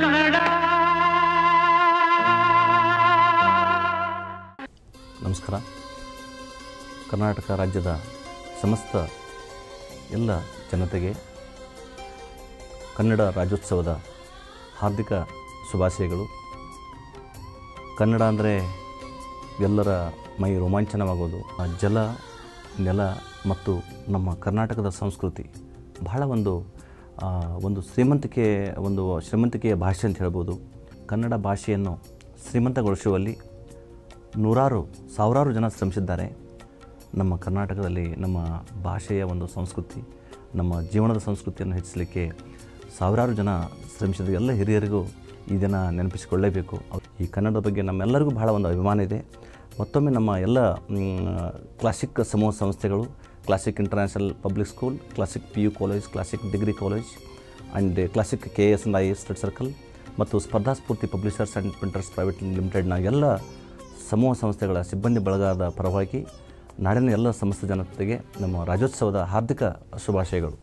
ಕನ್ನಡ. ನಮಸ್ಕಾರ. ಕರ್ನಾಟಕ ರಾಜ್ಯದ ಸಮಸ್ತ ಎಲ್ಲ ಜನತೆಗೆ ಕನ್ನಡ ರಾಜ್ಯೋತ್ಸವದ ಹಾರ್ದಿಕ ಶುಭಾಶಯಗಳು. ಕನ್ನಡ ಅಂದರೆ ಎಲ್ಲರ ಮೈ ರೋಮಾಂಚನವಾಗೋದು. ಜಲ, ನೆಲ ಮತ್ತು ನಮ್ಮ ಕರ್ನಾಟಕದ ಸಂಸ್ಕೃತಿ ಬಹಳ ಒಂದು ಒಂದು ಶ್ರೀಮಂತಿಕೆ, ಒಂದು ಶ್ರೀಮಂತಿಕೆಯ ಭಾಷೆ ಅಂತ ಹೇಳ್ಬೋದು. ಕನ್ನಡ ಭಾಷೆಯನ್ನು ಶ್ರೀಮಂತಗೊಳಿಸುವಲ್ಲಿ ನೂರಾರು, ಸಾವಿರಾರು ಜನ ಶ್ರಮಿಸಿದ್ದಾರೆ. ನಮ್ಮ ಕರ್ನಾಟಕದಲ್ಲಿ ನಮ್ಮ ಭಾಷೆಯ ಒಂದು ಸಂಸ್ಕೃತಿ, ನಮ್ಮ ಜೀವನದ ಸಂಸ್ಕೃತಿಯನ್ನು ಹೆಚ್ಚಿಸಲಿಕ್ಕೆ ಸಾವಿರಾರು ಜನ ಶ್ರಮಿಸಿದ ಎಲ್ಲ ಹಿರಿಯರಿಗೂ ಈ ದಿನ ನೆನಪಿಸಿಕೊಳ್ಳಲೇಬೇಕು ಅವ್ರು- ಈ ಕನ್ನಡದ ಬಗ್ಗೆ ನಮ್ಮೆಲ್ಲರಿಗೂ ಬಹಳ ಒಂದು ಅಭಿಮಾನ ಇದೆ. ಮತ್ತೊಮ್ಮೆ ನಮ್ಮ ಎಲ್ಲ ಕ್ಲಾಸಿಕ್ ಸಮೂಹ ಸಂಸ್ಥೆಗಳು classic international public school classic P U college classic degree college and classic K S and I S study circle ಮತ್ತು Spardha Spoorthi publishers and printers private ಲಿಮಿಟೆಡ್ನ ಎಲ್ಲ ಸಮೂಹ ಸಂಸ್ಥೆಗಳ ಸಿಬ್ಬಂದಿ ಬಳಗದ ಪರವಾಗಿ ನಾಡಿನ ಎಲ್ಲ ಸಮಸ್ತ ಜನತೆಗೆ ನಮ್ಮ ರಾಜ್ಯೋತ್ಸವದ ಹಾರ್ದಿಕ ಶುಭಾಶಯಗಳು.